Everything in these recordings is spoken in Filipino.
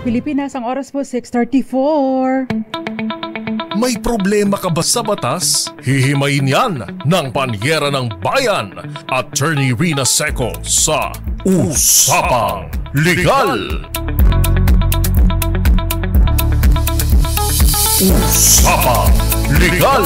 Pilipinas, ang oras po 6.34. May problema ka ba sa batas? Hihimayin yan ng Panyera ng Bayan, Attorney Rina Seco sa Usapang Legal. Usapang Legal.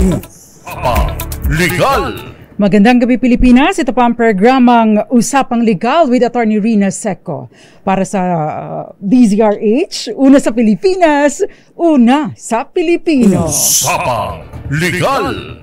Usapang Legal. Magandang gabi Pilipinas. Ito pa ang programang Usapang Legal with Attorney Rina Seco. Para sa uh, DZRH, una sa Pilipinas, una sa Pilipino. Usapang Legal.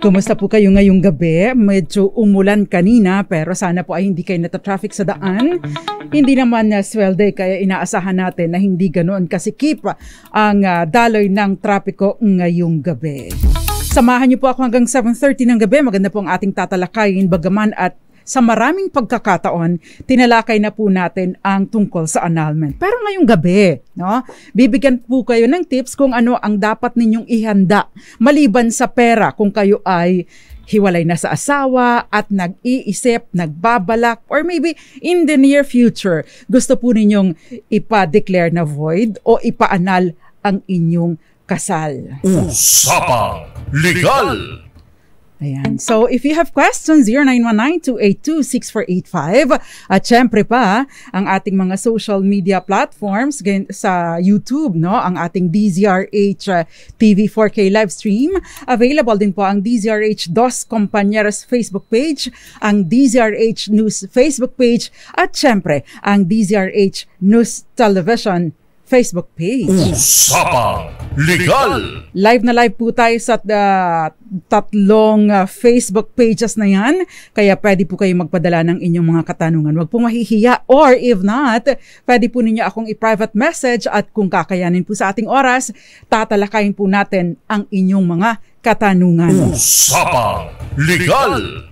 Kumusta po kayo ngayong gabi? Medyo umulan kanina pero sana po ay hindi kayo nata-traffic sa daan. Hindi naman na uh, swelde kaya inaasahan natin na hindi ganoon kasikip ang uh, daloy ng trapiko ngayong gabi. Samahan niyo po ako hanggang 7.30 ng gabi. Maganda po ang ating tatalakayin bagaman at sa maraming pagkakataon, tinalakay na po natin ang tungkol sa annulment. Pero ngayong gabi, no, bibigyan po kayo ng tips kung ano ang dapat ninyong ihanda maliban sa pera kung kayo ay hiwalay na sa asawa at nag-iisip, nagbabalak, or maybe in the near future, gusto po ninyong ipa-declare na void o ipa-anal ang inyong kasal. Usapang Legal! Ayan. So, if you have questions, 0919-282-6485. At syempre pa, ang ating mga social media platforms sa YouTube, no? Ang ating DZRH uh, TV 4K live stream. Available din po ang DZRH Dos Compañeros Facebook page, ang DZRH News Facebook page, at syempre, ang DZRH News Television Facebook page. Usapang Legal! Live na live po tayo sa uh, tatlong uh, Facebook pages na yan. Kaya pwede po kayo magpadala ng inyong mga katanungan. Huwag po mahihiya or if not, pwede po ninyo akong i-private message at kung kakayanin po sa ating oras, tatalakayin po natin ang inyong mga katanungan. Usapang Legal!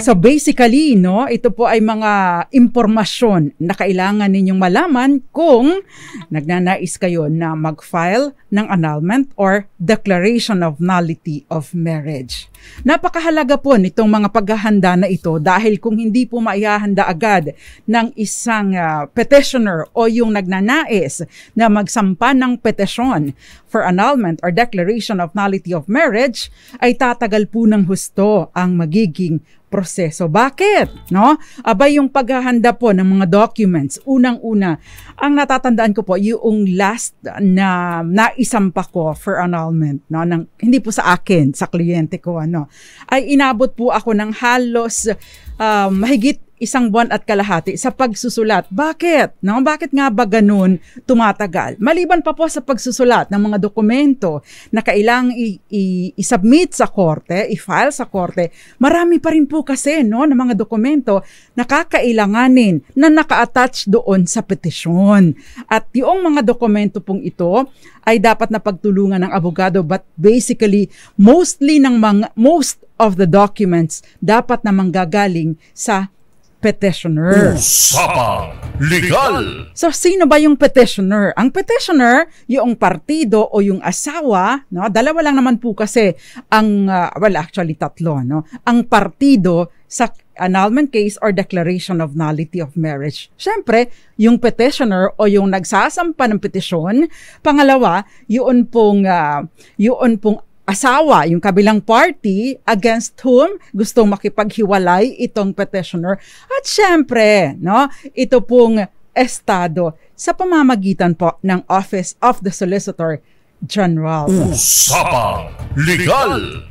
So basically, no, ito po ay mga impormasyon na kailangan ninyong malaman kung nagnanais kayo na mag-file ng annulment or declaration of nullity of marriage. Napakahalaga po nitong mga paghahanda na ito dahil kung hindi po maihahanda agad ng isang uh, petitioner o yung nagnanais na magsampa ng petisyon for annulment or declaration of nullity of marriage, ay tatagal po ng husto ang magiging proseso. Bakit? No? Aba yung paghahanda po ng mga documents. Unang-una, ang natatandaan ko po yung last na naisampa ko for annulment, no? Nang, hindi po sa akin, sa kliyente ko ano. Ay inabot po ako ng halos um, mahigit isang buwan at kalahati sa pagsusulat. Bakit? No? Bakit nga ba ganun tumatagal? Maliban pa po sa pagsusulat ng mga dokumento na kailangang i- i- i-submit sa korte, i-file sa korte, marami pa rin po kasi no, ng mga dokumento na kakailanganin na naka-attach doon sa petisyon. At yung mga dokumento pong ito ay dapat na pagtulungan ng abogado but basically mostly ng mga most of the documents dapat na manggagaling sa petitioner. Usapang Legal! So, sino ba yung petitioner? Ang petitioner, yung partido o yung asawa, no? dalawa lang naman po kasi ang, uh, well actually tatlo, no? ang partido sa annulment case or declaration of nullity of marriage. Siyempre, yung petitioner o yung nagsasampa ng petisyon. Pangalawa, yun pong, uh, yun pong asawa, yung kabilang party against whom gustong makipaghiwalay itong petitioner. At syempre, no, ito pong estado sa pamamagitan po ng Office of the Solicitor General. Usapang Legal!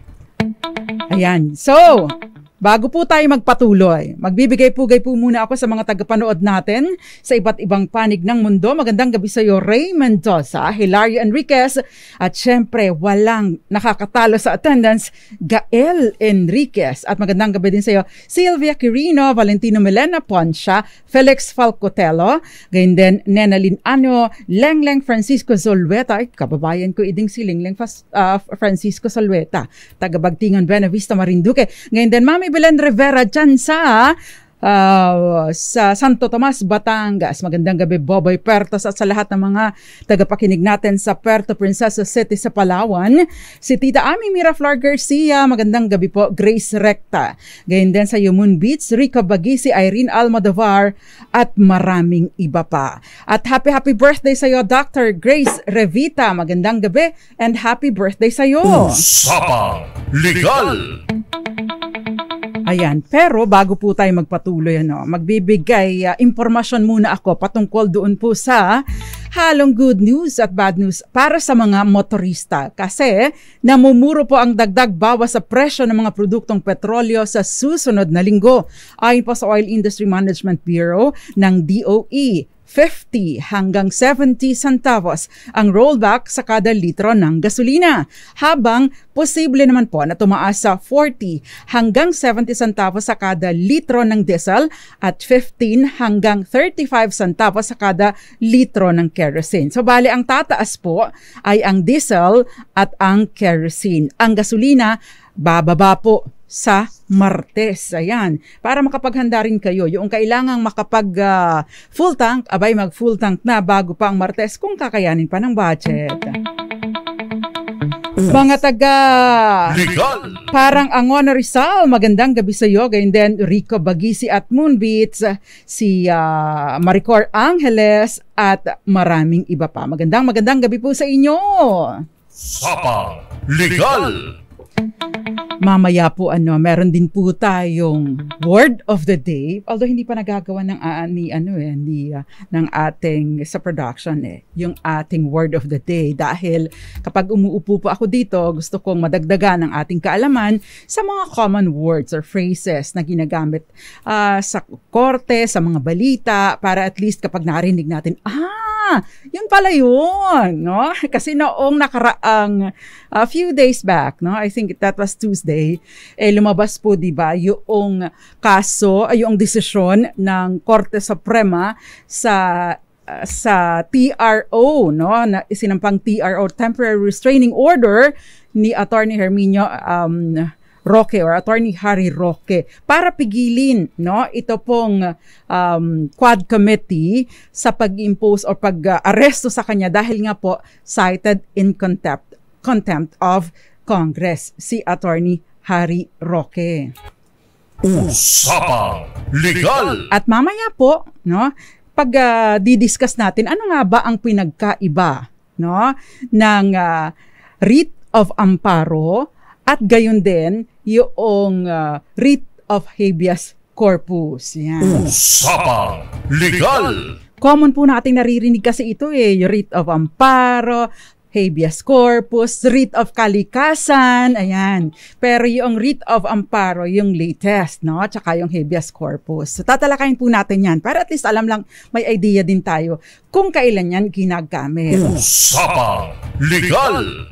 Ayan. So, Bago po tayo magpatuloy, magbibigay-pugay po muna ako sa mga tagapanood natin sa iba't ibang panig ng mundo. Magandang gabi sa iyo, Ray Mendoza, Hilario Enriquez, at syempre walang nakakatalo sa attendance, Gael Enriquez. At magandang gabi din sa iyo, Sylvia Quirino, Valentino Melena Poncia, Felix Falcotelo, gayon din Nenalyn Ano, Lengleng Francisco Zolweta, ay kababayan ko iding si Lengleng uh, Francisco Zolweta, taga Bagtingan Buena Vista, Marinduque. Ngayon din, Mami Belen Rivera dyan sa uh, sa Santo Tomas, Batangas. Magandang gabi, Boboy Pertos at sa lahat ng mga tagapakinig natin sa Puerto Princesa City sa Palawan. Si Tita Ami Miraflor Garcia, magandang gabi po, Grace Recta. Gayun din sa Yumun Beach, Rica Bagisi, Irene Almodovar at maraming iba pa. At happy happy birthday sa iyo, Dr. Grace Revita. Magandang gabi and happy birthday sa iyo. Usapang Legal! Ayan, pero bago po tayo magpatuloy, ano, magbibigay uh, impormasyon muna ako patungkol doon po sa halong good news at bad news para sa mga motorista. Kasi namumuro po ang dagdag bawas sa presyo ng mga produktong petrolyo sa susunod na linggo. Ayon po sa Oil Industry Management Bureau ng DOE. 50 hanggang 70 centavos ang rollback sa kada litro ng gasolina, habang posible naman po na tumaas sa 40 hanggang 70 centavos sa kada litro ng diesel at 15 hanggang 35 centavos sa kada litro ng kerosene. So bali ang tataas po ay ang diesel at ang kerosene. Ang gasolina bababa po sa Martes. Ayan. Para makapaghanda rin kayo, yung kailangang makapag uh, full tank, abay mag full tank na bago pa ang Martes kung kakayanin pa ng budget. Mga taga Legal! Parang Angona Rizal, magandang gabi sa iyo. Gayun din Rico Bagisi at Moonbeats, si uh, Maricor Angeles at maraming iba pa. Magandang magandang gabi po sa inyo. Sapang Legal! Mamaya po ano, meron din po tayong word of the day. Although hindi pa nagagawa ng uh, ni ano eh, ni uh, ng ating sa production eh, yung ating word of the day dahil kapag umuupo po ako dito, gusto kong madagdagan ang ating kaalaman sa mga common words or phrases na ginagamit uh, sa korte, sa mga balita para at least kapag narinig natin, ah, yun pala yun, no? Kasi noong nakaraang a uh, few days back, no? I think that was Tuesday, eh lumabas po 'di ba yung kaso, ay yung desisyon ng Korte Suprema sa uh, sa TRO, no? Na isinampang TRO temporary restraining order ni Attorney Herminio um Roque or Attorney Harry Roque para pigilin no ito pong um, quad committee sa pag-impose or pag-aresto sa kanya dahil nga po cited in contempt contempt of Congress si Attorney Harry Roque. Usapang Legal! At mamaya po, no, pag uh, didiscuss natin ano nga ba ang pinagkaiba no ng uh, writ of amparo at gayon din yung uh, writ of habeas corpus. Yan. Usapang Legal! Common po nating naririnig kasi ito eh, yung writ of amparo, habeas corpus, writ of kalikasan, ayan. Pero yung writ of amparo, yung latest, no? Tsaka yung habeas corpus. So, tatalakayin po natin yan para at least alam lang, may idea din tayo kung kailan yan ginagamit. Usapang Legal!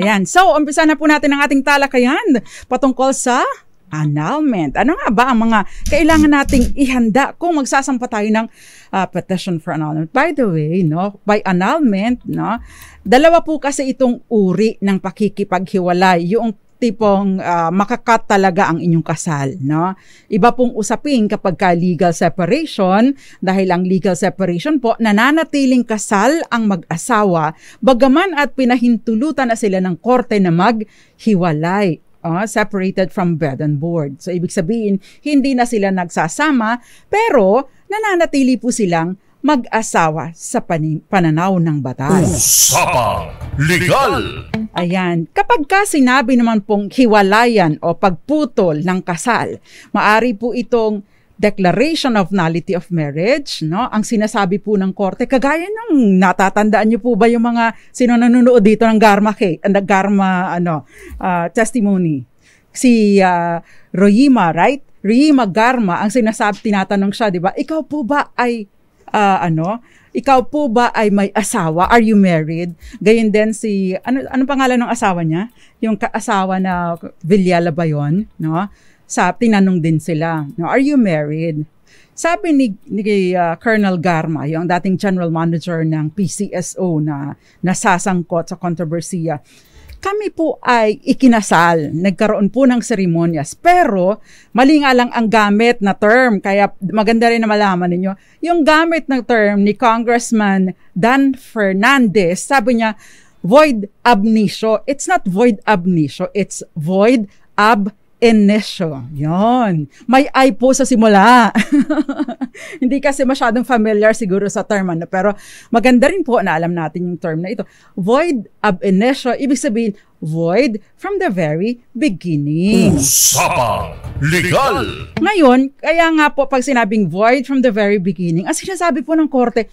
Ayan. So, umpisa na po natin ang ating talakayan patungkol sa annulment. Ano nga ba ang mga kailangan nating ihanda kung magsasampa tayo ng uh, petition for annulment? By the way, no, by annulment, no, dalawa po kasi itong uri ng pakikipaghiwalay. Yung tipong uh, makakat talaga ang inyong kasal, no? Iba pong usapin kapag ka legal separation, dahil ang legal separation po, nananatiling kasal ang mag-asawa, bagaman at pinahintulutan na sila ng korte na maghiwalay uh, separated from bed and board. So, ibig sabihin, hindi na sila nagsasama, pero nananatili po silang mag-asawa sa panin- pananaw ng batas. Usapang Legal! Ayan, kapag ka sinabi naman pong hiwalayan o pagputol ng kasal, maari po itong declaration of nullity of marriage, no? Ang sinasabi po ng korte, kagaya ng natatandaan niyo po ba yung mga sino nanonood dito ng Garma case, the Garma ano, uh, testimony. Si uh, Royima, right? Royima Garma, ang sinasabi tinatanong siya, 'di ba? Ikaw po ba ay uh, ano, ikaw po ba ay may asawa? Are you married? Gayon din si, ano, ano pangalan ng asawa niya? Yung asawa na Villala ba yun? No? Sa, tinanong din sila, no, are you married? Sabi ni, ni uh, Colonel Garma, yung dating general manager ng PCSO na nasasangkot sa kontrobersiya, kami po ay ikinasal. Nagkaroon po ng seremonyas. Pero, mali nga lang ang gamit na term. Kaya maganda rin na malaman ninyo. Yung gamit na term ni Congressman Dan Fernandez, sabi niya, void ab initio. It's not void ab initio. It's void ab Enesyo. Yon. May I po sa simula. Hindi kasi masyadong familiar siguro sa term ano, pero maganda rin po na alam natin yung term na ito. Void ab initio, ibig sabihin void from the very beginning. Usapang Legal! Ngayon, kaya nga po pag sinabing void from the very beginning, ang sinasabi po ng korte,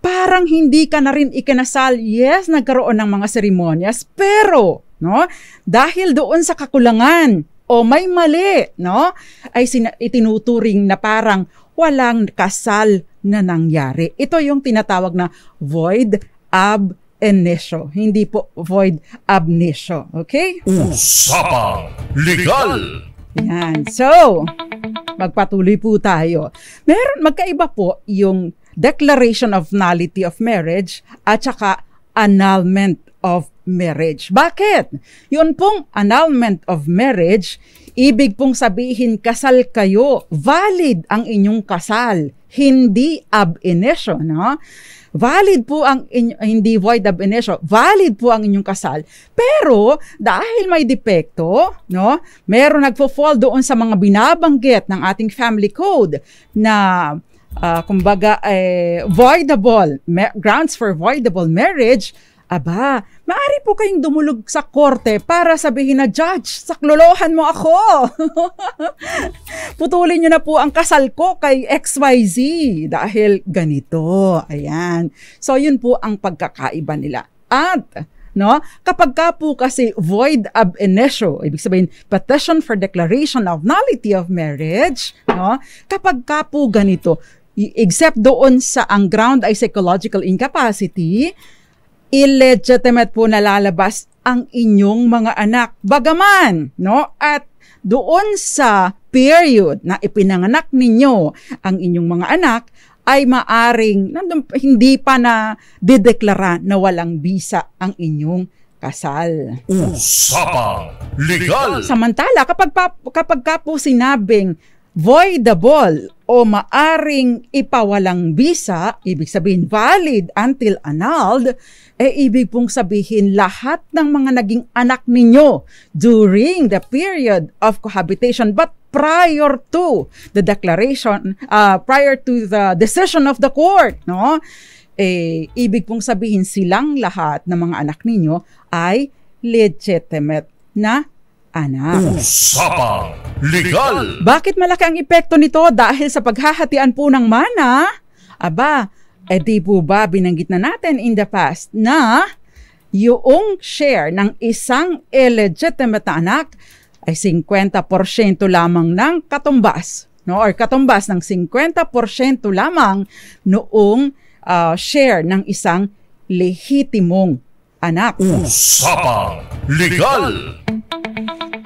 parang hindi ka na rin ikinasal. Yes, nagkaroon ng mga seremonyas, pero no, dahil doon sa kakulangan o may mali, no? Ay sina- itinuturing na parang walang kasal na nangyari. Ito yung tinatawag na void ab initio. Hindi po void ab initio. Okay? Usapang Legal! Yan. So, magpatuloy po tayo. Meron, magkaiba po yung declaration of nullity of marriage at saka annulment of marriage. Bakit? Yun pong annulment of marriage, ibig pong sabihin kasal kayo, valid ang inyong kasal, hindi ab initio, no? Valid po ang inyo, hindi void ab initio, valid po ang inyong kasal. Pero dahil may depekto, no? Meron nagfo-fall doon sa mga binabanggit ng ating family code na uh, kumbaga eh, voidable ma- grounds for voidable marriage Aba, maari po kayong dumulog sa korte para sabihin na, Judge, saklolohan mo ako. Putulin niyo na po ang kasal ko kay XYZ dahil ganito. Ayan. So, yun po ang pagkakaiba nila. At, no, kapag ka po kasi void ab initio, ibig sabihin, petition for declaration of nullity of marriage, no, kapag ka po ganito, except doon sa ang ground ay psychological incapacity, illegitimate po nalalabas ang inyong mga anak. Bagaman, no? At doon sa period na ipinanganak ninyo ang inyong mga anak, ay maaring nandun, hindi pa na dideklara na walang bisa ang inyong kasal. Usapang Legal! Samantala, kapag, pa, kapag ka po sinabing voidable o maaring ipawalang bisa, ibig sabihin valid until annulled, eh ibig pong sabihin lahat ng mga naging anak ninyo during the period of cohabitation but prior to the declaration, uh, prior to the decision of the court, no? Eh, ibig pong sabihin silang lahat ng mga anak ninyo ay legitimate na anak. Usapang Legal! Bakit malaki ang epekto nito? Dahil sa paghahatian po ng mana, aba, eh di po ba binanggit na natin in the past na yung share ng isang illegitimate na anak ay 50% lamang ng katumbas no or katumbas ng 50% lamang noong uh, share ng isang lehitimong anak. Usapang Legal!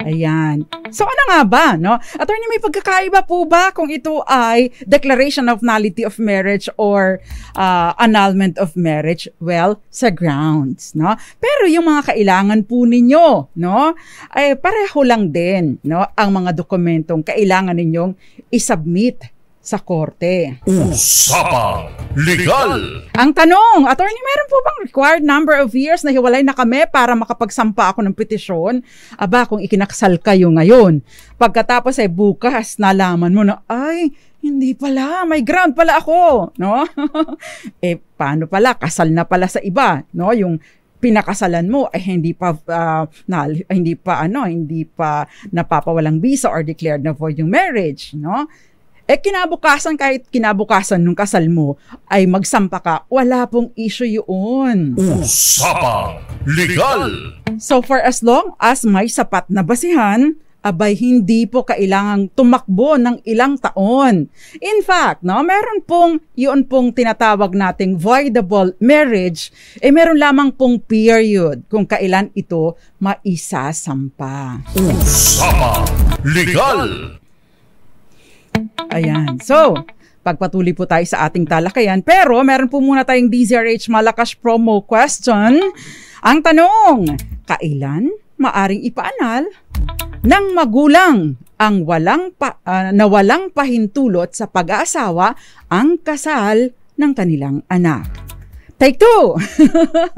Ayan. So ano nga ba, no? Attorney, may pagkakaiba po ba kung ito ay declaration of nullity of marriage or uh, annulment of marriage? Well, sa grounds, no? Pero yung mga kailangan po ninyo, no? Ay pareho lang din, no? Ang mga dokumentong kailangan ninyong isubmit sa korte. Usapang Legal! Ang tanong, attorney, meron po bang required number of years na hiwalay na kami para makapagsampa ako ng petisyon? Aba, kung ikinakasal kayo ngayon, pagkatapos ay bukas, nalaman mo na, ay, hindi pala, may ground pala ako, no? eh, paano pala, kasal na pala sa iba, no? Yung pinakasalan mo ay hindi pa uh, na, hindi pa ano hindi pa napapawalang visa or declared na void yung marriage no eh kinabukasan kahit kinabukasan nung kasal mo ay magsampa ka, wala pong issue yun. Usapang Legal! So for as long as may sapat na basihan, abay hindi po kailangang tumakbo ng ilang taon. In fact, no, meron pong yun pong tinatawag nating voidable marriage, eh meron lamang pong period kung kailan ito maisasampa. Usapang Legal! Ayan. So, pagpatuloy po tayo sa ating talakayan. Pero meron po muna tayong DZRH Malakas promo question. Ang tanong, kailan maaring ipaanal ng magulang ang walang pa, uh, na walang pahintulot sa pag-aasawa ang kasal ng kanilang anak? Take two!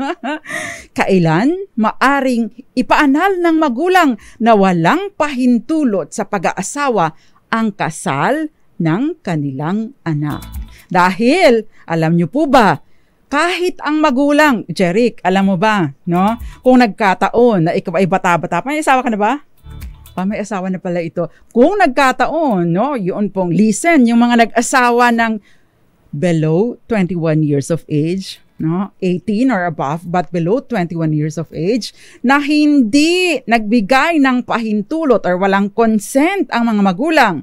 Kailan maaring ipaanal ng magulang na walang pahintulot sa pag-aasawa ang kasal ng kanilang anak? Dahil, alam niyo po ba, kahit ang magulang, Jeric, alam mo ba, no? Kung nagkataon na ikaw ay bata-bata, may asawa ka na ba? Ah, may asawa na pala ito. Kung nagkataon, no, yun pong listen, yung mga nag-asawa ng below 21 years of age, no, 18 or above but below 21 years of age na hindi nagbigay ng pahintulot or walang consent ang mga magulang.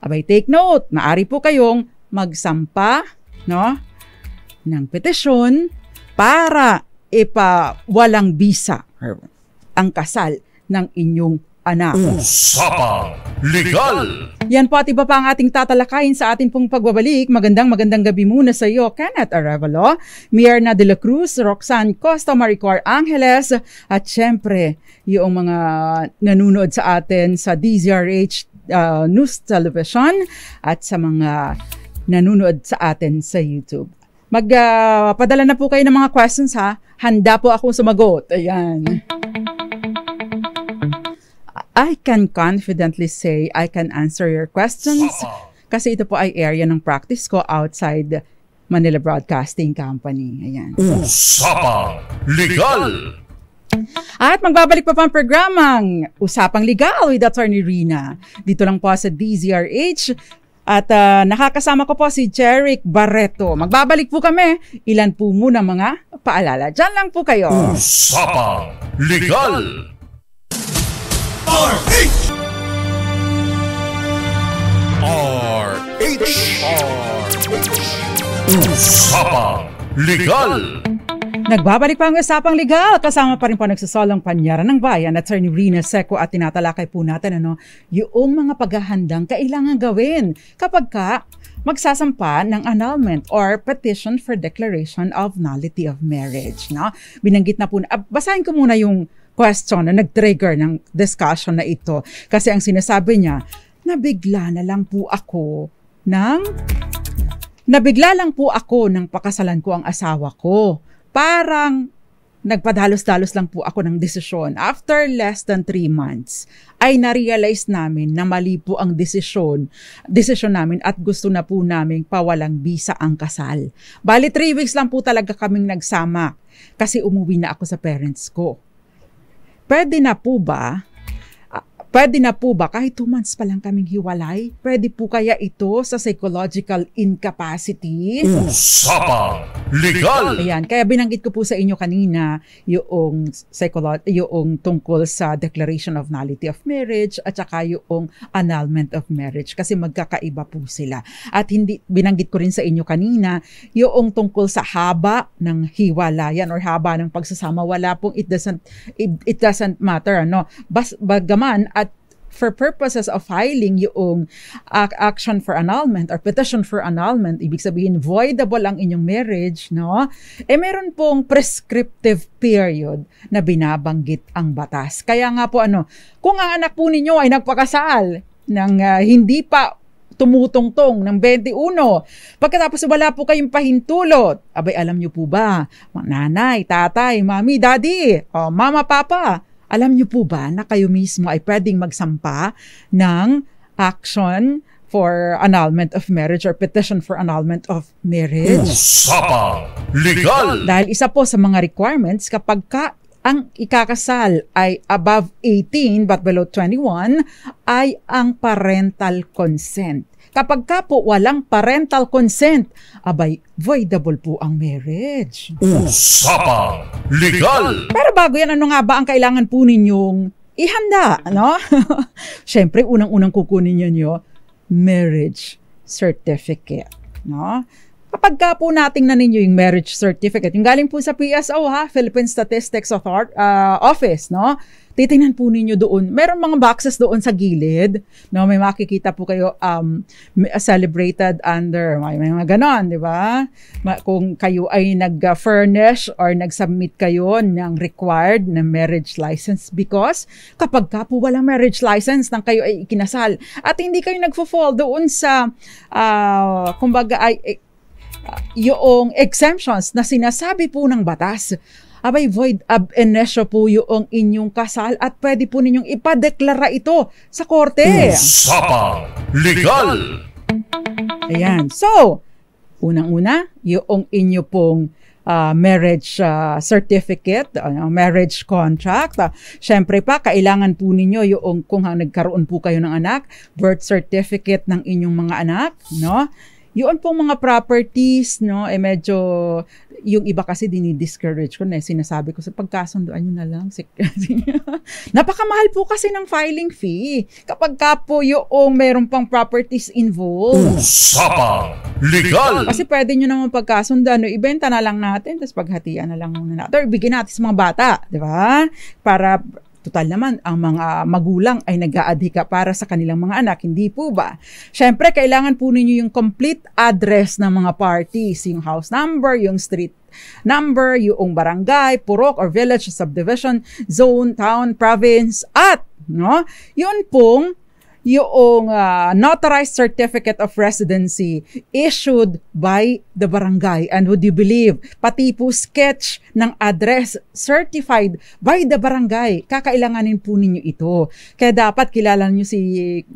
Abay take note, maari po kayong magsampa, no, ng petisyon para ipa walang bisa ang kasal ng inyong anak. Usapang Legal! Yan po at iba pa ang ating tatalakayin sa ating pong pagbabalik. Magandang magandang gabi muna sa iyo, Kenneth Arevalo, Mierna de la Cruz, Roxanne Costa Maricor Angeles, at syempre, yung mga nanonood sa atin sa DZRH uh, News Television at sa mga nanonood sa atin sa YouTube. Magpadala uh, na po kayo ng mga questions ha. Handa po ako sumagot. Ayan. I can confidently say I can answer your questions kasi ito po ay area ng practice ko outside Manila Broadcasting Company. Ayan. Usapang Legal! At magbabalik pa pa ang programang Usapang Legal with Attorney Rina. Dito lang po sa DZRH at uh, nakakasama ko po si Jeric Barreto. Magbabalik po kami. Ilan po muna mga paalala. Diyan lang po kayo. Usapang Legal! RH! RH! Usapang Legal! Nagbabalik pa ang usapang legal. Kasama pa rin po nagsasolong panyara ng bayan, Attorney Rina Seco at tinatalakay po natin ano, yung mga paghahandang kailangan gawin kapag ka magsasampa ng annulment or petition for declaration of nullity of marriage. No? Binanggit na po, na, ah, basahin ko muna yung question na nag-trigger ng discussion na ito. Kasi ang sinasabi niya, nabigla na lang po ako ng nabigla lang po ako nang pakasalan ko ang asawa ko. Parang nagpadalos-dalos lang po ako ng desisyon. After less than 3 months, ay na-realize namin na mali po ang desisyon, desisyon namin at gusto na po namin pawalang bisa ang kasal. Bali, 3 weeks lang po talaga kaming nagsama kasi umuwi na ako sa parents ko. Pwede na po ba Pwede na po ba kahit two months pa lang kaming hiwalay? Pwede po kaya ito sa psychological incapacity? Usapang Legal! Ayan, kaya binanggit ko po sa inyo kanina yung, psycholo- yung tungkol sa Declaration of Nullity of Marriage at saka yung annulment of marriage kasi magkakaiba po sila. At hindi binanggit ko rin sa inyo kanina yung tungkol sa haba ng hiwalayan or haba ng pagsasama. Wala pong it doesn't it, it doesn't matter ano. Bas, bagaman at for purposes of filing yung uh, action for annulment or petition for annulment, ibig sabihin voidable ang inyong marriage, no? Eh meron pong prescriptive period na binabanggit ang batas. Kaya nga po ano, kung ang anak po ninyo ay nagpakasal ng uh, hindi pa tumutungtong ng 21. Pagkatapos wala po kayong pahintulot, abay alam niyo po ba, nanay, tatay, mami, daddy, oh, mama, papa, alam niyo po ba na kayo mismo ay pwedeng magsampa ng action for annulment of marriage or petition for annulment of marriage? Usapang Legal! Dahil isa po sa mga requirements kapag ka ang ikakasal ay above 18 but below 21 ay ang parental consent. Kapag ka po walang parental consent, abay, voidable po ang marriage. Usapang Legal! Pero bago yan, ano nga ba ang kailangan po ninyong ihanda, no? Siyempre, unang-unang kukunin nyo nyo, marriage certificate, no? kapag ka po nating na ninyo yung marriage certificate, yung galing po sa PSO ha, Philippine Statistics Author- uh, Office, no? Titingnan po ninyo doon. Meron mga boxes doon sa gilid. No, may makikita po kayo um celebrated under may, may mga ganon, di ba? Kung kayo ay nag-furnish or nag-submit kayo ng required na marriage license because kapag ka po walang marriage license nang kayo ay ikinasal at hindi kayo nagfo-fall doon sa uh, kumbaga ay uh, yung exemptions na sinasabi po ng batas abay void ab initio po yung inyong kasal at pwede po ninyong ipadeklara ito sa korte. Usapang Legal! Ayan. So, unang-una, yung inyo pong uh, marriage uh, certificate, uh, marriage contract. Uh, Siyempre pa, kailangan po ninyo yung kung nagkaroon po kayo ng anak, birth certificate ng inyong mga anak, no? Yun pong mga properties, no, eh medyo, yung iba kasi dinidiscourage ko na, eh, sinasabi ko sa pagkasunduan nyo na lang. Napakamahal po kasi ng filing fee. Kapag ka po yung meron pang properties involved. Usapang Legal! Kasi pwede nyo naman pagkasundan, no, ibenta na lang natin, tapos paghatian na lang muna natin. Or bigyan natin sa mga bata, di ba? Para Total naman, ang mga magulang ay nag-aadhika para sa kanilang mga anak, hindi po ba? Siyempre, kailangan po ninyo yung complete address ng mga parties, yung house number, yung street number, yung barangay, purok or village, subdivision, zone, town, province, at no, yun pong yung uh, notarized certificate of residency issued by the barangay. And would you believe, pati po sketch ng address certified by the barangay. Kakailanganin po ninyo ito. Kaya dapat kilala niyo si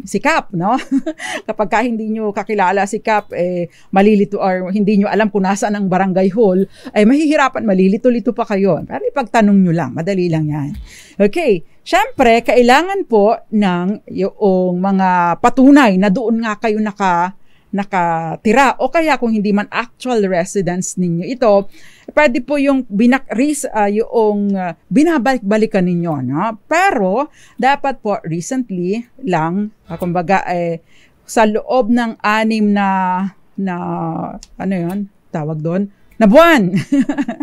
si Cap, no? Kapag ka hindi niyo kakilala si Cap, eh, malilito or hindi niyo alam kung nasaan ang barangay hall, ay mahihirapan, malilito-lito pa kayo. Pero ipagtanong niyo lang, madali lang yan. Okay, Siyempre, kailangan po ng yung mga patunay na doon nga kayo naka nakatira o kaya kung hindi man actual residence ninyo ito, pwede po yung binak uh, yung uh, binabalik-balikan ninyo, no? Pero dapat po recently lang, uh, kumbaga eh sa loob ng anim na na ano 'yon, tawag doon, na buwan.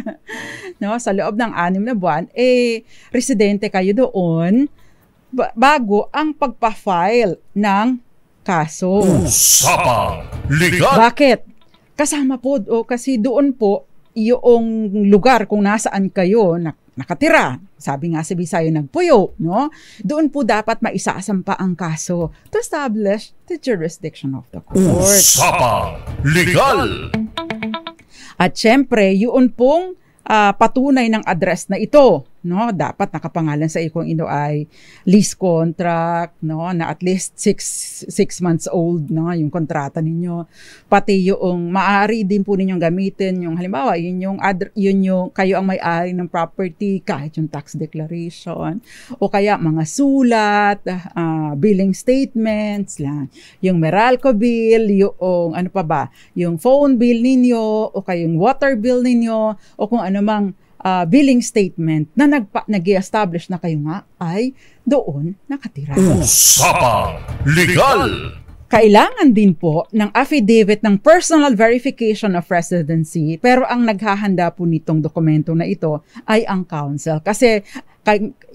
no, sa loob ng anim na buwan, eh, residente kayo doon bago ang pagpa-file ng kaso. Usapang Legal! Bakit? Kasama po, o kasi doon po, yung lugar kung nasaan kayo na, nakatira. Sabi nga si Bisaya nagpuyo, no? Doon po dapat maisasampa ang kaso to establish the jurisdiction of the court. Usapang Legal! At syempre, yun pong uh, patunay ng address na ito no dapat nakapangalan sa iyo kung ino ay lease contract no na at least 6 6 months old no yung kontrata ninyo. Pati yung maaari din po ninyong gamitin yung halimbawa yun yung ad, yun yung kayo ang may-ari ng property kahit yung tax declaration o kaya mga sulat uh, billing statements lang yung Meralco bill yung ano pa ba yung phone bill ninyo o kaya yung water bill ninyo o kung ano mang uh, billing statement na nagpa, nag-establish na kayo nga ay doon nakatira. Usapang Legal! Kailangan din po ng affidavit ng personal verification of residency pero ang naghahanda po nitong dokumento na ito ay ang council. Kasi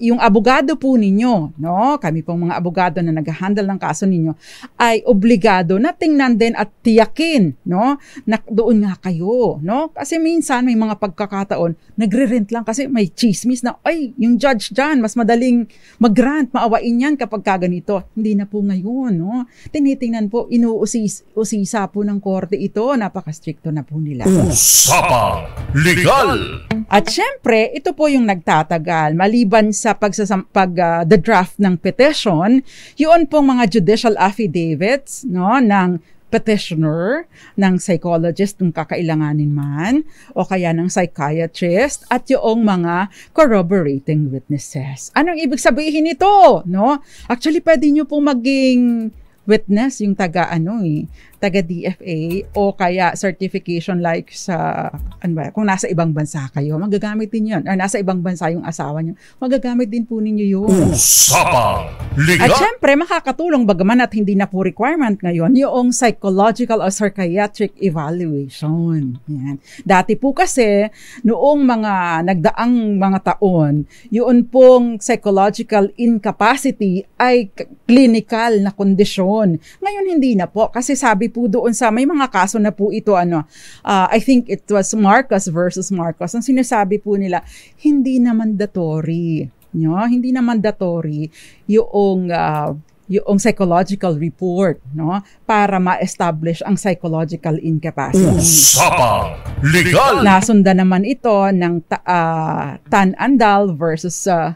yung abogado po ninyo, no? Kami pong mga abogado na nag-handle ng kaso ninyo ay obligado na tingnan din at tiyakin, no? Na doon nga kayo, no? Kasi minsan may mga pagkakataon, nagre-rent lang kasi may chismis na ay, yung judge diyan mas madaling mag-grant, maawain yan kapag kaganito. Hindi na po ngayon, no? Tinitingnan po, inuusisa po ng korte ito, napaka-stricto na po nila. Usapang Legal! At syempre, ito po yung nagtatagal. Mali maliban sa pagsasam, pag uh, the draft ng petition, yun pong mga judicial affidavits no ng petitioner, ng psychologist kung kakailanganin man, o kaya ng psychiatrist, at yung mga corroborating witnesses. Anong ibig sabihin nito? No? Actually, pwede nyo pong maging witness, yung taga ano eh, taga DFA o kaya certification like sa ano ba, kung nasa ibang bansa kayo, magagamit din 'yon. Or nasa ibang bansa yung asawa niyo, magagamit din po ninyo 'yun. Usapang At Liga syempre, makakatulong bagaman at hindi na po requirement ngayon, yung psychological or psychiatric evaluation. Yan. Dati po kasi, noong mga nagdaang mga taon, yun pong psychological incapacity ay clinical na kondisyon. Ngayon hindi na po kasi sabi po doon sa may mga kaso na po ito ano. Uh, I think it was Marcos versus Marcos. Ang sinasabi po nila hindi na mandatory no? Hindi na mandatory yung uh, yung psychological report no? Para ma-establish ang psychological incapacity. Usapang Legal. Nasundan naman ito ng ta- ah, Tan Andal versus uh,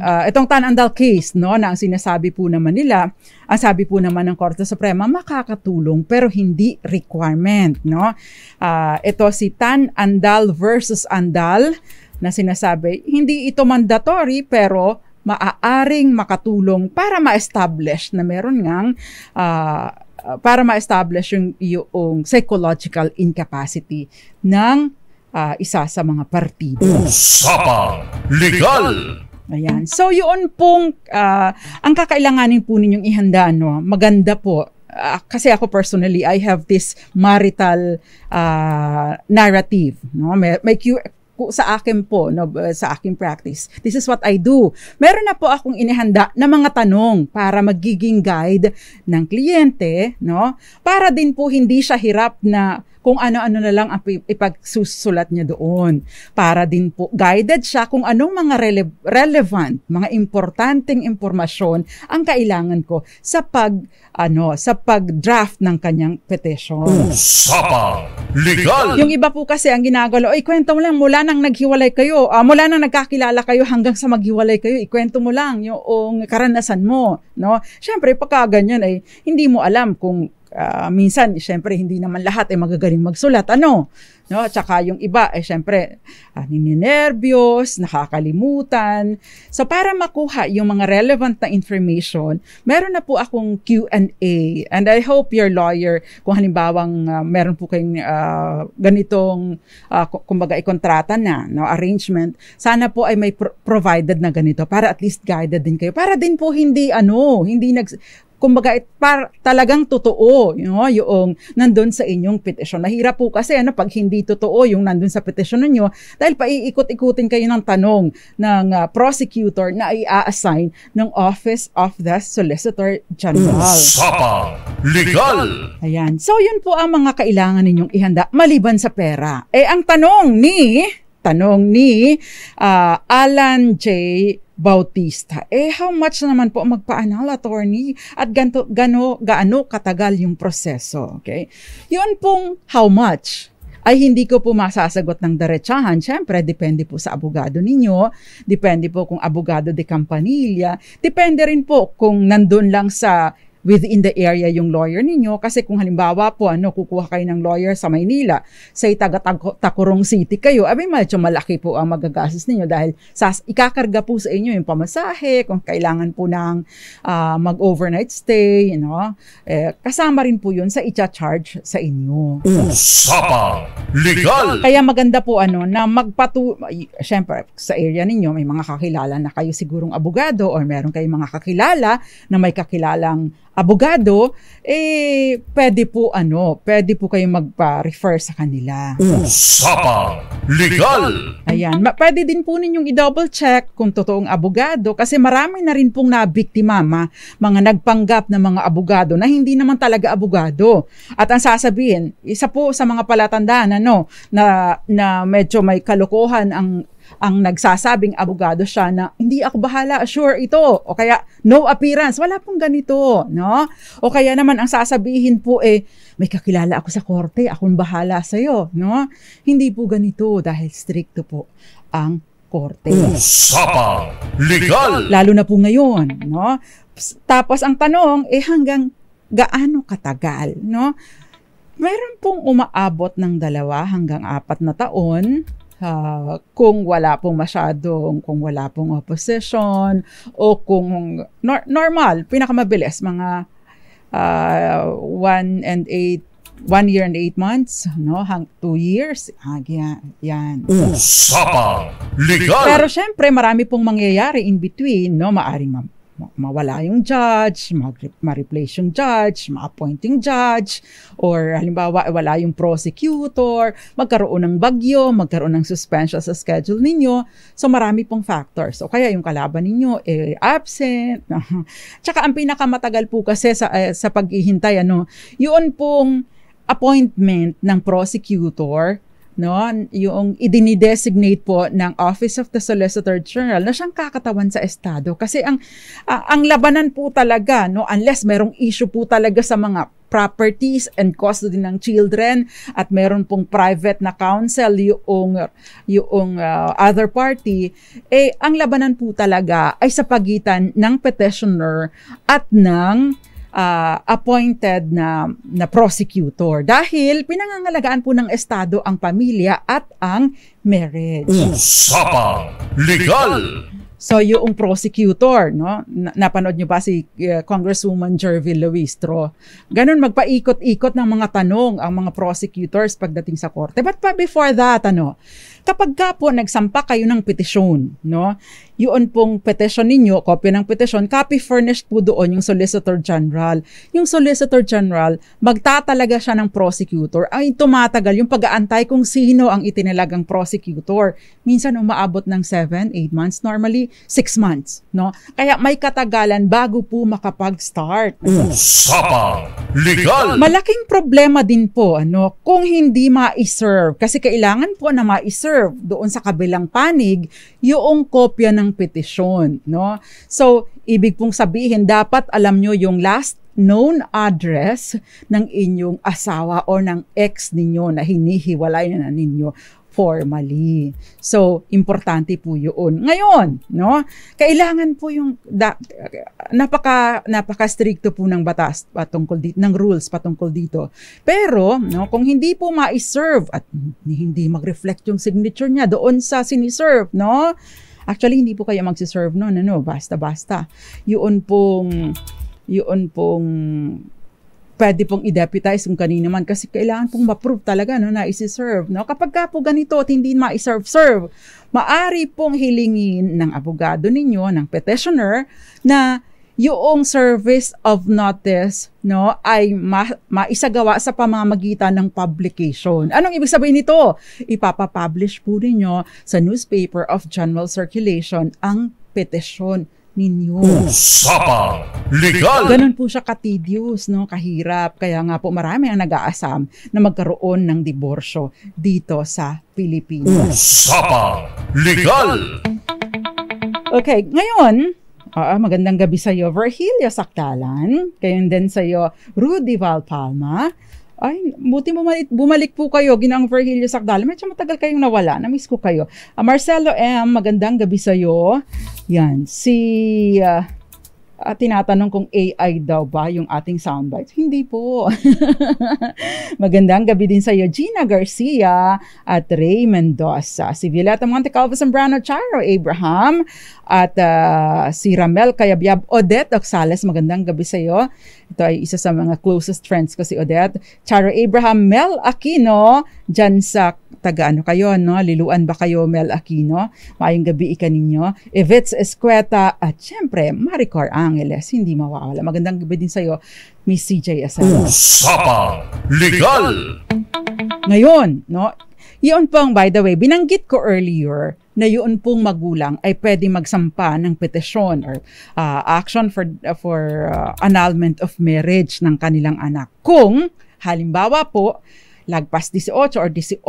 ah, itong Tan Andal case no na ang sinasabi po naman nila ang sabi po naman ng Korte Suprema makakatulong pero hindi requirement no Ah, ito si Tan Andal versus Andal na sinasabi hindi ito mandatory pero maaaring makatulong para ma-establish na meron ngang ah, para ma-establish yung, yung psychological incapacity ng ah, isa sa mga partido. Usapang Legal Ayan. So, yun pong, ah, ang kakailanganin po ninyong ihanda, no? Maganda po. Ah, kasi ako personally, I have this marital ah, narrative, no? May, may Q, sa akin po, no, sa aking practice. This is what I do. Meron na po akong inihanda na mga tanong para magiging guide ng kliyente, no? Para din po hindi siya hirap na kung ano-ano na lang ang ipagsusulat niya doon. Para din po guided siya kung anong mga rele- relevant, mga importanteng impormasyon ang kailangan ko sa pag ano, sa pag-draft ng kanyang petition. Usapang Legal Yung iba po kasi ang ginagawa, ay kwento mo lang mula nang naghiwalay kayo, ah, mula nang nagkakilala kayo hanggang sa maghiwalay kayo, ikwento mo lang yung karanasan mo, no? Syempre pagka ganyan ay hindi mo alam kung ah, minsan syempre hindi naman lahat ay magagaling magsulat, ano? No, at saka yung iba ay syempre ah, nininervyos, nakakalimutan. So para makuha yung mga relevant na information, meron na po akong Q&A. And I hope your lawyer, kung halimbawang ah, meron po kayong ah, ganitong ku- kumbaga ikontrata na, no, arrangement, sana po ay may pro- provided na ganito para at least guided din kayo. Para din po hindi ano, hindi nag kumbaga it, par, talagang totoo you know, yung nandun sa inyong petisyon. Nahirap po kasi ano, pag hindi totoo yung nandun sa petisyon ninyo dahil paiikot-ikutin kayo ng tanong ng ah, prosecutor na i-assign ng Office of the Solicitor General. Usapang Legal Ayan. So, yun po ang mga kailangan ninyong ihanda maliban sa pera. Eh, ang tanong ni, tanong ni ah, Alan J. Bautista, eh, how much naman po magpa-anal attorney at ganto, gano, gaano katagal yung proseso? Okay? Yun pong how much ay hindi ko po masasagot ng diretsahan. Siyempre, depende po sa abogado ninyo, depende po kung abogado de campanilla, depende rin po kung nandun lang sa within the area yung lawyer ninyo. Kasi kung halimbawa po ano kukuha kayo ng lawyer sa Maynila say taga Tacurong City kayo abay medyo malaki po ang magagastos ninyo dahil sas ikakarga po sa inyo yung pamasahe kung kailangan po ng ah, mag-overnight stay you know. Eh, kasama rin po yun sa i-charge sa inyo. Usapang Legal. Kaya maganda po ano na magpatu syempre sa area ninyo may mga kakilala na kayo sigurong abogado or meron kayong mga kakilala na may kakilalang abogado eh pwede po ano pwede po kayong magpa-refer sa kanila Usapang Legal Ayan, ma- pwede din po ninyong i-double check kung totoong abogado kasi marami na rin pong nabiktima ma, mga nagpanggap na mga abogado na hindi naman talaga abogado. At ang sasabihin, isa po sa mga palatandaan ano, na, na medyo may kalokohan ang ang nagsasabing abogado siya na hindi ako bahala, sure ito. O kaya no appearance, wala pong ganito, no? O kaya naman ang sasabihin po eh may kakilala ako sa korte, akong bahala sa iyo, no? Hindi po ganito dahil stricto po ang korte. Usapang Legal Lalo na po ngayon, no? Tapos ang tanong eh hanggang gaano katagal, no? Meron pong umaabot ng dalawa hanggang apat na taon ah, kung wala pong masyadong, kung wala pong opposition o kung nor- normal, pinakamabilis, mga uh, one and eight one year and eight months, no? Hang two years. Ah, yan. yan. Usapang Legal! Pero syempre, marami pong mangyayari in between, no? Maaring ma- ma- mawala yung judge, ma-replace yung judge, ma-appoint yung judge, or halimbawa, wala yung prosecutor, magkaroon ng bagyo, magkaroon ng suspension sa schedule ninyo. So, marami pong factors. So, kaya yung kalaban ninyo, eh, absent. Tsaka, ang pinakamatagal po kasi sa, eh, sa paghihintay, ano, yun pong appointment ng prosecutor no yung idinidesignate po ng Office of the Solicitor General na siyang kakatawan sa estado. Kasi ang uh, ang labanan po talaga no unless merong issue po talaga sa mga properties and custody ng children at meron pong private na counsel yung yung uh, other party eh ang labanan po talaga ay sa pagitan ng petitioner at ng uh, appointed na, na prosecutor dahil pinangangalagaan po ng Estado ang pamilya at ang marriage. Usapang Legal! So yung prosecutor, no, napanood niyo ba si uh, Congresswoman Jervil Luistro? Ganun magpaikot-ikot ng mga tanong ang mga prosecutors pagdating sa korte. But pa before that, ano, kapag ka po nagsampa kayo ng petisyon, no, yun pong petition ninyo, kopya ng petition, copy furnished po doon yung Solicitor General. Yung Solicitor General, magtatalaga siya ng prosecutor. Ay tumatagal yung pag-aantay kung sino ang itinilagang prosecutor. Minsan umaabot ng 7, 8 months, normally 6 months, no? Kaya may katagalan bago po makapag-start. Usapang Legal! Malaking problema din po ano kung hindi ma-serve kasi kailangan po na ma-serve doon sa kabilang panig yung kopya ng petisyon, no? So, ibig pong sabihin dapat alam nyo yung last known address ng inyong asawa o ng ex ninyo na hinihiwalay na ninyo formally. So, importante po 'yun. Ngayon, no? Kailangan po yung da, napaka napaka stricto po ng batas patungkol dito, ng rules patungkol dito. Pero, no, kung hindi po ma-serve at hindi mag-reflect yung signature niya doon sa siniserve, no? Actually, hindi po kayo magsiserve noon, ano, basta-basta. Yun pong, yun pong pwede pong i-deputize kung kanino man kasi kailangan pong ma-prove talaga no, na isi-serve. No? Kapag ka po ganito at hindi ma-serve-serve, maari pong hilingin ng abogado ninyo, ng petitioner, na yung service of notice no ay ma- maisagawa sa pamamagitan ng publication. Anong ibig sabihin nito? Ipapapublish po ninyo sa newspaper of general circulation ang petisyon ninyo. Usapang Legal! Ganun po siya katidious, no? kahirap. Kaya nga po marami ang nag-aasam na magkaroon ng diborsyo dito sa Pilipinas. Usapang Legal! Okay, ngayon, uh, magandang gabi sa iyo, Virgilio Saktalan. Kayon din sa iyo, Rudy Valpalma. Ay, buti bumalik, bumalik po kayo, ginang Virgilio Sakdalan. Medyo matagal kayong nawala. Namiss ko kayo. Uh, Marcelo M., magandang gabi sa iyo. Yan, si... Uh, uh, tinatanong kung AI daw ba yung ating soundbites. Hindi po. Magandang gabi din sa iyo, Gina Garcia at Ray Mendoza. Si Violeta Monte Calvo Zambrano Charo Abraham at uh, si Ramel Kayabyab Odette Oxales. Magandang gabi sa iyo. Ito ay isa sa mga closest friends ko si Odette. Charo Abraham, Mel Aquino, dyan sa taga ano kayo, no? Liluan ba kayo, Mel Aquino? Mayong gabi ika ninyo. Evets Escueta at syempre, Maricar Angeles. Hindi mawawala. Magandang gabi din sa iyo, Miss CJ Asala. Usapang Legal! Ngayon, no? Yun pong, by the way, binanggit ko earlier na yun pong magulang ay pwede magsampa ng petisyon or uh, action for for uh, annulment of marriage ng kanilang anak. Kung halimbawa po lagpas 18 or 18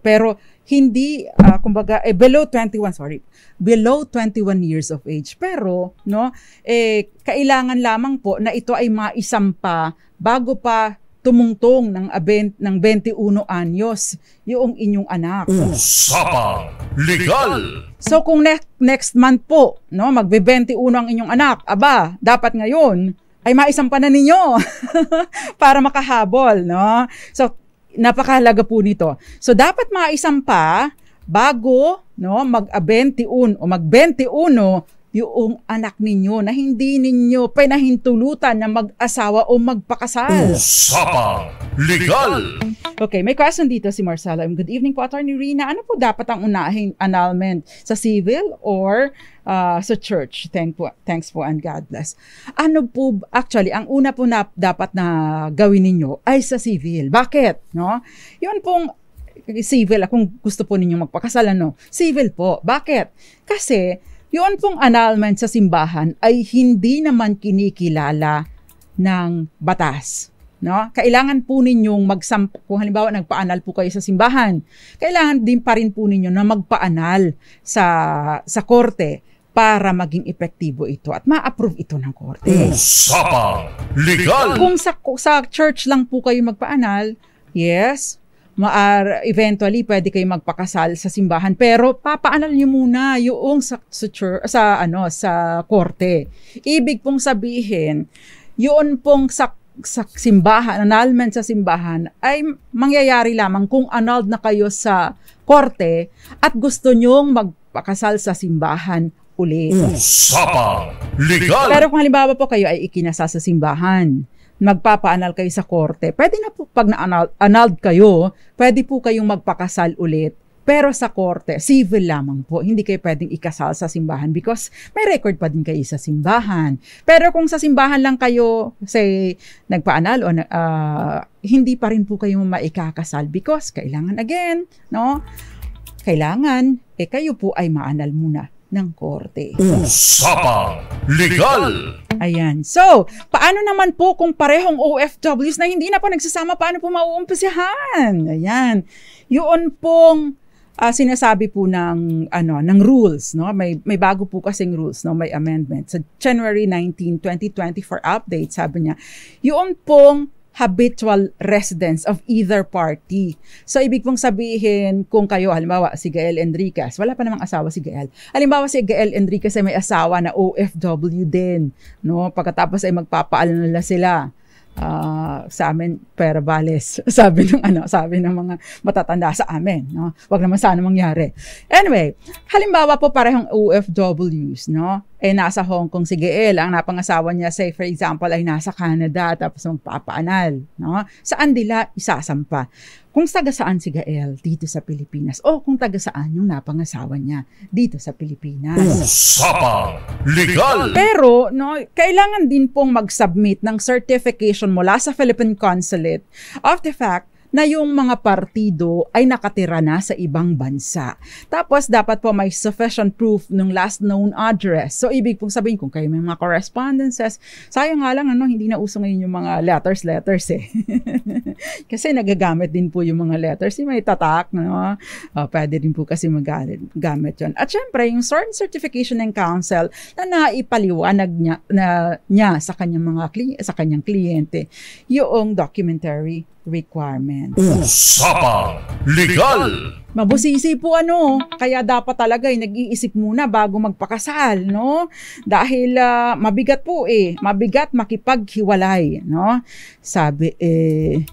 pero hindi uh, kumbaga eh, below 21 sorry below 21 years of age pero no eh kailangan lamang po na ito ay maisampa bago pa tumungtong ng abent ng 21 anyos yung inyong anak. Usapang Legal! So kung ne- next month po, no, magbe-21 ang inyong anak, aba, dapat ngayon ay maisampa na ninyo para makahabol, no? So napakahalaga po nito. So dapat maisampa bago no mag-21 o mag-21 yung anak ninyo na hindi ninyo pinahintulutan na mag-asawa o magpakasal. Usapang Legal! Okay, may question dito si Marcelo. Good evening po, Attorney Rina. Ano po dapat ang unahing annulment? Sa civil or uh, sa church? Thank po, thanks po and God bless. Ano po, actually, ang una po na dapat na gawin ninyo ay sa civil. Bakit? No? Yun pong civil, kung gusto po ninyo magpakasal, ano? Civil po. Bakit? Kasi, yun pong annulment sa simbahan ay hindi naman kinikilala ng batas. No? Kailangan po ninyong magsamp kung halimbawa nagpaanal po kayo sa simbahan, kailangan din pa rin po ninyo na magpaanal sa sa korte para maging epektibo ito at ma-approve ito ng korte. Usapang Legal! Kung sa sa church lang po kayo magpaanal, yes, maar eventually pwede kayo magpakasal sa simbahan pero papaanal niyo muna yung sa sa, church, sa ano sa korte. Ibig pong sabihin, yun pong sa sa simbahan, annulment sa simbahan ay mangyayari lamang kung annulled na kayo sa korte at gusto nyong magpakasal sa simbahan ulit. Usapang Legal! Pero kung halimbawa po kayo ay ikinasa sa simbahan, magpapaanal kayo sa korte, pwede na po pag na-annulled kayo, pwede po kayong magpakasal ulit pero sa korte, civil lamang po. Hindi kayo pwedeng ikasal sa simbahan because may record pa din kayo sa simbahan. Pero kung sa simbahan lang kayo, say, nagpaanal o uh, hindi pa rin po kayo maikakasal because kailangan again, no? Kailangan, eh kayo po ay maanal muna ng korte. Usapang Legal! Ayan. So, paano naman po kung parehong OFWs na hindi na po nagsasama, paano po mauumpisahan? Ayan. Yun pong uh, sinasabi po ng ano ng rules no may may bago po kasing rules no may amendment sa January 19 2024 update sabi niya yung pong habitual residence of either party. So, ibig pong sabihin, kung kayo, halimbawa, si Gael Enriquez, wala pa namang asawa si Gael. Halimbawa, si Gael Enriquez ay may asawa na OFW din. No? Pagkatapos ay magpapaalala sila uh, sa amin pera bales sabi ng ano sabi ng mga matatanda sa amin no? Wag naman sana mangyari. Anyway halimbawa po parehong OFWs no? Eh nasa Hong Kong si Gael ang napangasawa niya say for example ay nasa Canada tapos magpapaanal no? Saan nila isasampa kung taga saan si Gael? Dito sa Pilipinas. O kung taga saan yung napangasawa niya? Dito sa Pilipinas. Usapang Legal! Pero no, kailangan din pong mag-submit ng certification mula sa Philippine Consulate of the fact na yung mga partido ay nakatira na sa ibang bansa. Tapos dapat po may sufficient proof ng last known address. So ibig pong sabihin kung kayo may mga correspondences, sayang nga lang ano, hindi na uso ngayon yung mga letters letters eh. kasi nagagamit din po yung mga letters, may tatak, no? Uh, pwede din po kasi magalit, gamit yon. At syempre, yung sworn certification ng council na naipaliwanag niya, na, niya sa kanyang mga kli- sa kanyang kliyente, yung documentary requirement. Usapang Legal! Mabusisi po ano, kaya dapat talaga ay nag-iisip muna bago magpakasal, no? Dahil uh, mabigat po eh, mabigat makipaghiwalay, no? Sabi eh,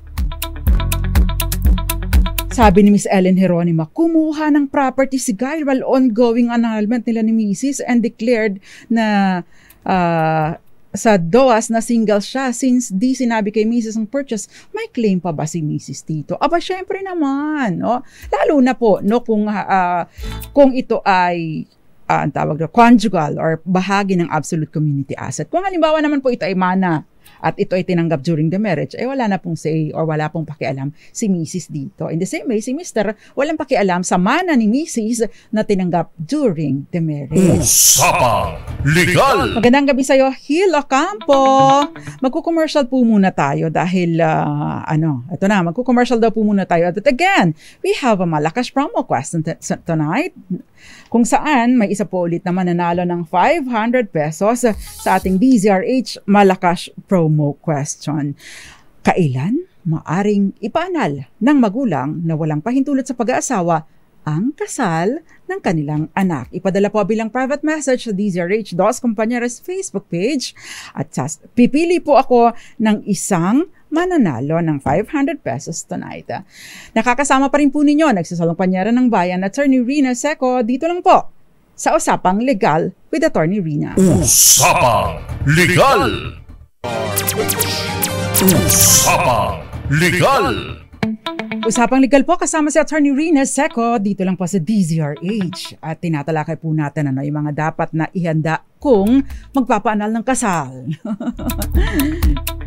sabi ni Miss Ellen Heronima, kumuha ng property si Guy while ongoing annulment nila ni Mrs. and declared na uh, sa DOAS na single siya since di sinabi kay Mrs. ang purchase, may claim pa ba si Mrs. Tito? Aba, syempre naman, no? Lalo na po, no, kung, uh, kung ito ay uh, ang tawag na conjugal or bahagi ng absolute community asset. Kung halimbawa naman po ito ay mana at ito ay tinanggap during the marriage, ay wala na pong say or wala pong pakialam si Mrs. dito. In the same way, si Mr. walang pakialam sa mana ni Mrs. na tinanggap during the marriage. Usapang Legal! Magandang gabi sa iyo, Hil Ocampo. Magko-commercial po muna tayo dahil, uh, ano, ito na, magko-commercial daw po muna tayo. At again, we have a malakas promo question tonight kung saan may isa po ulit na mananalo ng 500 pesos sa ating DZRH Malakas promo question. Kailan maaring ipanal ng magulang na walang pahintulot sa pag-aasawa ang kasal ng kanilang anak. Ipadala po bilang private message sa DZRH Dos Compañeros Facebook page at pipili po ako ng isang mananalo ng 500 pesos tonight. Nakakasama pa rin po ninyo, nagsasalong panyera ng bayan, Attorney Rina Seco, dito lang po sa Usapang Legal with Attorney Rina. Usapang Legal! Usapang Legal! Usapang legal po kasama si Attorney Rina Seco dito lang po sa DZRH at tinatalakay po natin ano, yung mga dapat na ihanda kung magpapaanal ng kasal.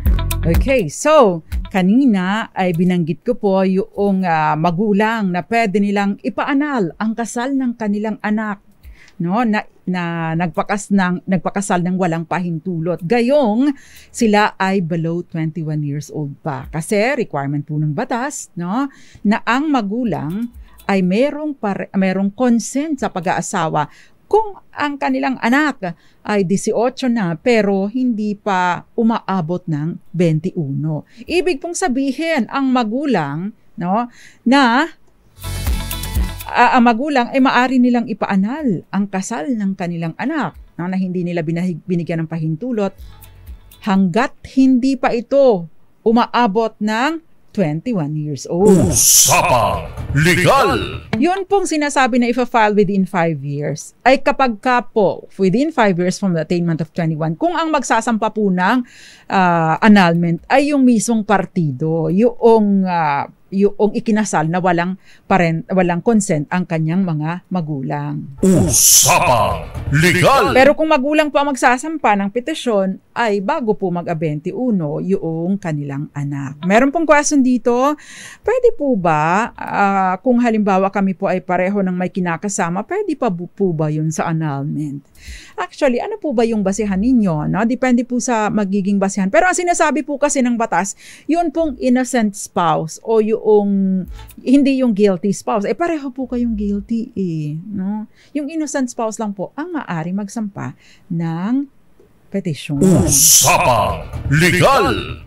okay, so kanina ay binanggit ko po yung uh, magulang na pwede nilang ipaanal ang kasal ng kanilang anak no? Na, na nagpakas ng nagpakasal ng walang pahintulot. Gayong sila ay below 21 years old pa. Kasi requirement po ng batas no? Na ang magulang ay merong pare, merong consent sa pag-aasawa kung ang kanilang anak ay 18 na pero hindi pa umaabot ng 21. Ibig pong sabihin ang magulang no na uh, ang magulang ay maari nilang ipaanal ang kasal ng kanilang anak no, na hindi nila binahig, binigyan ng pahintulot hanggat hindi pa ito umaabot ng 21 years old. Usapang Legal! Yun pong sinasabi na if-file within 5 years ay kapag ka po within 5 years from the attainment of 21, kung ang magsasampa po ng uh, annulment ay yung mismong partido, yung uh, yung ikinasal na walang parent, walang consent ang kanyang mga magulang. Usapang Legal! Pero kung magulang po ang magsasampa ng petisyon, ay bago po mag-21 yung kanilang anak. Meron pong question dito, pwede po ba, uh, kung halimbawa kami po ay pareho ng may kinakasama, pwede pa po ba yun sa annulment? Actually, ano po ba yung basihan ninyo? No? Depende po sa magiging basihan. Pero ang sinasabi po kasi ng batas, yun pong innocent spouse o yung hindi yung guilty spouse. Eh pareho po kayong guilty eh. No? Yung innocent spouse lang po ang maari magsampa ng petition. Usapang Legal!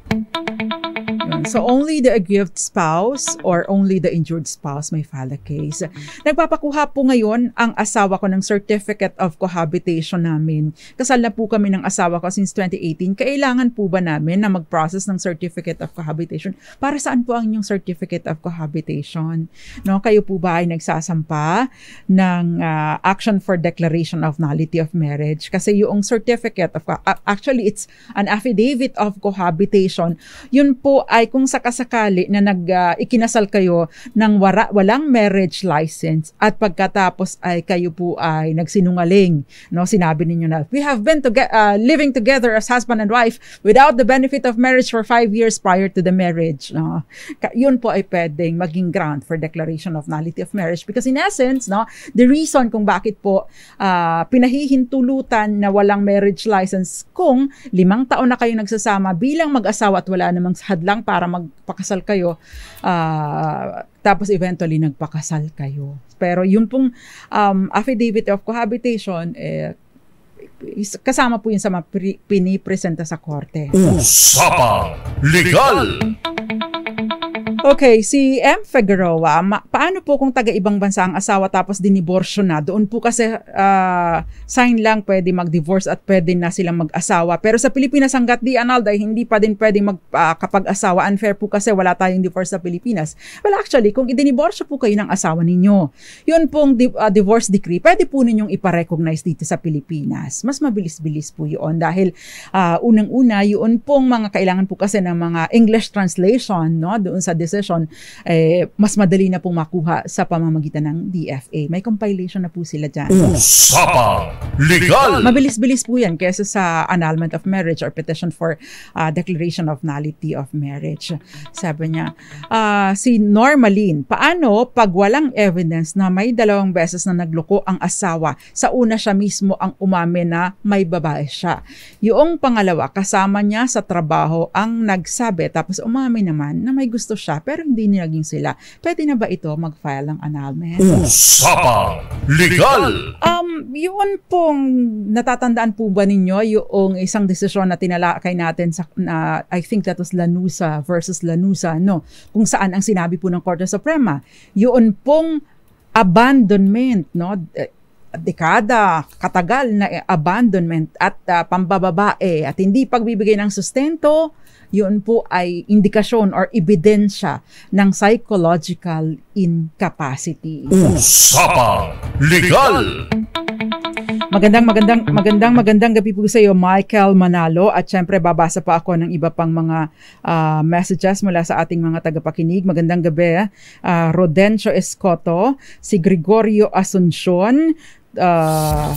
So only the aggrieved spouse or only the injured spouse may file a case. Nagpapakuha po ngayon ang asawa ko ng certificate of cohabitation namin. Kasal na po kami ng asawa ko since 2018. Kailangan po ba namin na mag-process ng certificate of cohabitation? Para saan po ang inyong certificate of cohabitation? No, kayo po ba ay nagsasampa ng uh, action for declaration of nullity of marriage? Kasi yung certificate of actually it's an affidavit of cohabitation. Yun po ay kung sakasakali na nag uh, ikinasal kayo ng wara, walang marriage license at pagkatapos ay kayo po ay nagsinungaling no? Sinabi ninyo na we have been to get, uh, living together as husband and wife without the benefit of marriage for five years prior to the marriage no? Yun po ay pwedeng maging ground for declaration of nullity of marriage because in essence no the reason kung bakit po uh, pinahihintulutan na walang marriage license kung limang taon na kayo nagsasama bilang mag-asawa at wala namang hadlang para magpakasal kayo. Uh, tapos eventually nagpakasal kayo. Pero yung pong um, affidavit of cohabitation, eh, kasama po yun sa mga pinipresenta sa korte. Usapang Legal! Okay, si M. Figueroa, ma- paano po kung taga-ibang bansa ang asawa tapos diniborsyo na? Doon po kasi uh, sign lang pwede mag-divorce at pwede na silang mag-asawa. Pero sa Pilipinas hanggat di anal dahil hindi pa din pwede mag uh, kapag asawa. Unfair po kasi wala tayong divorce sa Pilipinas. Well, actually, kung idiniborsyo po kayo ng asawa ninyo, yun pong di- uh, divorce decree, pwede po ninyong iparecognize dito sa Pilipinas. Mas mabilis-bilis po yun dahil uh, unang-una, yun pong mga kailangan po kasi ng mga English translation no, doon sa decision, eh, mas madali na pong makuha sa pamamagitan ng DFA. May compilation na po sila dyan. Usapang Legal! Mabilis-bilis po yan kesa sa annulment of marriage or petition for uh, declaration of nullity of marriage. Sabi niya, uh, si Normaline, paano pag walang evidence na may dalawang beses na nagloko ang asawa, sa una siya mismo ang umamin na may babae siya. Yung pangalawa, kasama niya sa trabaho ang nagsabi tapos umamin naman na may gusto siya pero hindi naging sila. Pwede na ba ito mag-file ng annulment? Usapang Legal! Um, yun pong natatandaan po ba ninyo yung isang desisyon na tinalakay natin sa na I think that was Lanusa versus Lanusa no kung saan ang sinabi po ng Korte Suprema yun pong abandonment no dekada, katagal na abandonment at uh, pambababae at hindi pagbibigay ng sustento, yun po ay indikasyon or ebidensya ng psychological incapacity. Usapang Legal! Magandang magandang magandang magandang gabi po sa iyo Michael Manalo at syempre babasa pa ako ng iba pang mga uh, messages mula sa ating mga tagapakinig. Magandang gabi uh, Rodencio Escoto, si Gregorio Asuncion, uh,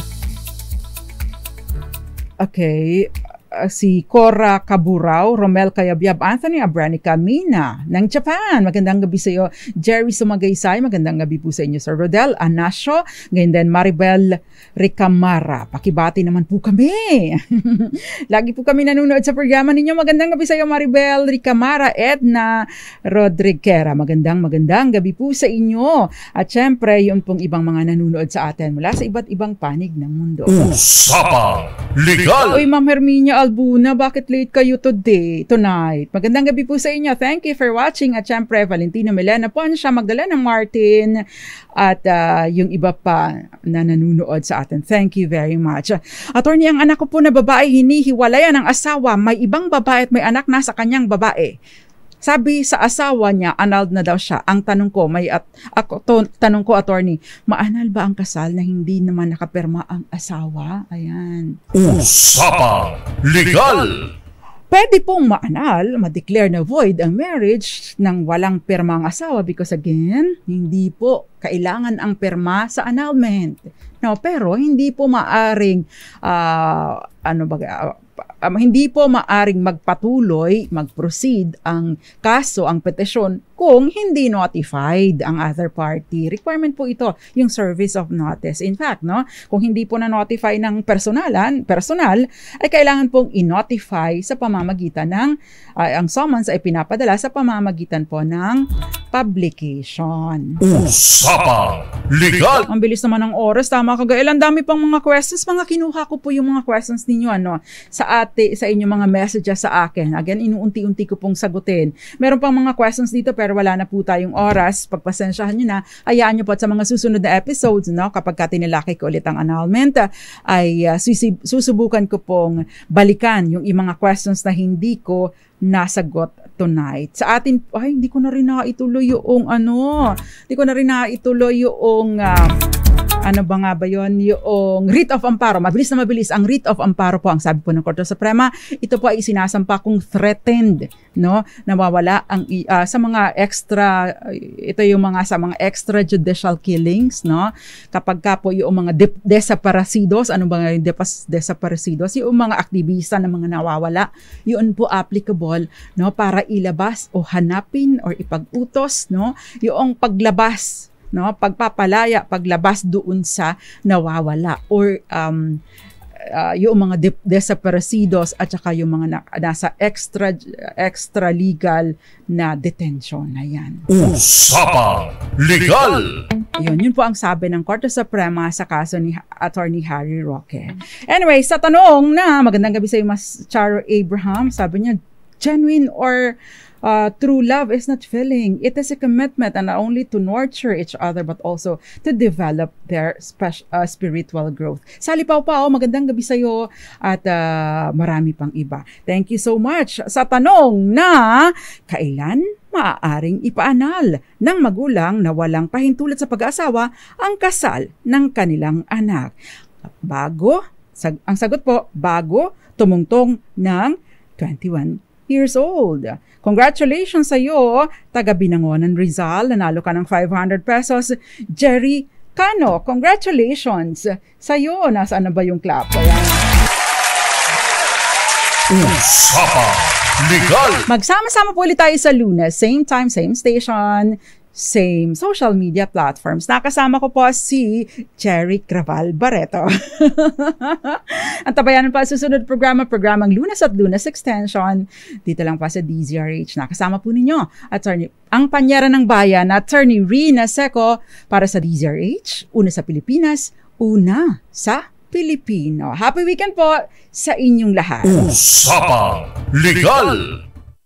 Okay, uh, si Cora Kaburao, Romel Kayabyab, Anthony Abranica Mina ng Japan. Magandang gabi sa iyo. Jerry Sumagaysay, magandang gabi po sa inyo. Sir Rodel Anasio, ngayon din Maribel Ricamara. Pakibati naman po kami. Lagi po kami nanonood sa programa ninyo. Magandang gabi sa iyo Maribel Ricamara, Edna Rodriguera. Magandang magandang gabi po sa inyo. At syempre, yun pong ibang mga nanonood sa atin mula sa iba't ibang panig ng mundo. Usapang Legal! Uy, Ma'am Herminia Albuna, bakit late kayo today, tonight? Magandang gabi po sa inyo. Thank you for watching. At syempre, Valentino Melena Ponsha, Magdalena Martin, at uh, yung iba pa na nanunood sa atin. Thank you very much. Attorney, ang anak ko po na babae, hinihiwalayan ng asawa. May ibang babae at may anak na sa kanyang babae. Sabi sa asawa niya, annulled na daw siya. Ang tanong ko, may at, ako, to, tanong ko, attorney, maanal ba ang kasal na hindi naman nakapirma ang asawa? Ayan. Usapang Legal! Pwede pong maanal, ma-declare na void ang marriage ng walang pirma ang asawa because again, hindi po kailangan ang pirma sa annulment. No, pero hindi po maaring uh, ano ba uh, um, hindi po maaring magpatuloy, mag-proceed ang kaso, ang petisyon kung hindi notified ang other party. Requirement po ito, yung service of notice. In fact, no, kung hindi po na-notify ng personalan, personal, ay kailangan pong i-notify sa pamamagitan ng uh, ang summons ay pinapadala sa pamamagitan po ng publication. Usapang Legal! Ang bilis naman ng oras, tama ka Gael. dami pang mga questions. Mga kinuha ko po yung mga questions ninyo ano, sa ate, sa inyong mga messages sa akin. Again, inuunti-unti ko pong sagutin. Meron pang mga questions dito pero wala na po tayong oras, pagpasensyahan nyo na, hayaan nyo po at sa mga susunod na episodes, no, kapag ka ko ulit ang annulment, ay uh, susubukan ko pong balikan yung mga questions na hindi ko nasagot tonight. Sa atin, ay, hindi ko na rin naituloy yung ano, hindi ko na rin naituloy yung uh, ano ba nga ba yon yung writ of amparo. Mabilis na mabilis. Ang writ of amparo po, ang sabi po ng Korte Suprema, ito po ay sinasampa kung threatened, no? Nawawala ang, uh, sa mga extra, ito yung mga sa mga extrajudicial killings, no? Kapag ka po yung mga de- desaparecidos, ano ba yung depas- desaparecidos, yung mga aktivista na mga nawawala, yun po applicable, no? Para ilabas o hanapin or ipag-utos, no? Yung paglabas no pagpapalaya paglabas doon sa nawawala or um, uh, yung mga de- desaparecidos at saka yung mga na- nasa extra extra legal na detention na yan. Usapang Legal! Yun, yun po ang sabi ng Korte Suprema sa kaso ni Attorney Harry Roque. Anyway, sa tanong na magandang gabi sa iyo Mas Charo Abraham, sabi niya genuine or uh, true love is not feeling. It is a commitment and not only to nurture each other but also to develop their spe- uh, spiritual growth. Sali Pao Pao, magandang gabi sa iyo at uh, marami pang iba. Thank you so much sa tanong na kailan maaaring ipaanal ng magulang na walang pahintulot sa pag-aasawa ang kasal ng kanilang anak. Bago, sag- ang sagot po, bago tumungtong ng 21 years old. Congratulations sa iyo, taga Binangonan Rizal, nanalo ka ng 500 pesos. Jerry Cano, congratulations sa iyo. Nasaan na ba yung clap? Ayan. Usapan Legal! Magsama-sama po ulit tayo sa lunes. Same time, same station same social media platforms. Nakasama ko po si Cherry Craval Barreto. Ang tabayan pa susunod programa, programang Lunas at Lunas Extension. Dito lang pa sa DZRH. Nakasama po ninyo attorney, ang panyera ng bayan, Attorney Rina Seco para sa DZRH. Una sa Pilipinas, una sa Pilipino. Happy weekend po sa inyong lahat. Usapang Legal!